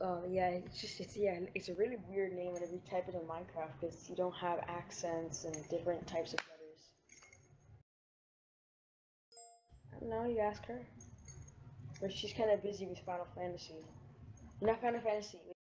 Uh, yeah, it's just it's yeah, it's a really weird name whenever you type it in Minecraft because you don't have accents and different types of letters. No. You ask her, but she's kind of busy with Final Fantasy. Not Final Fantasy.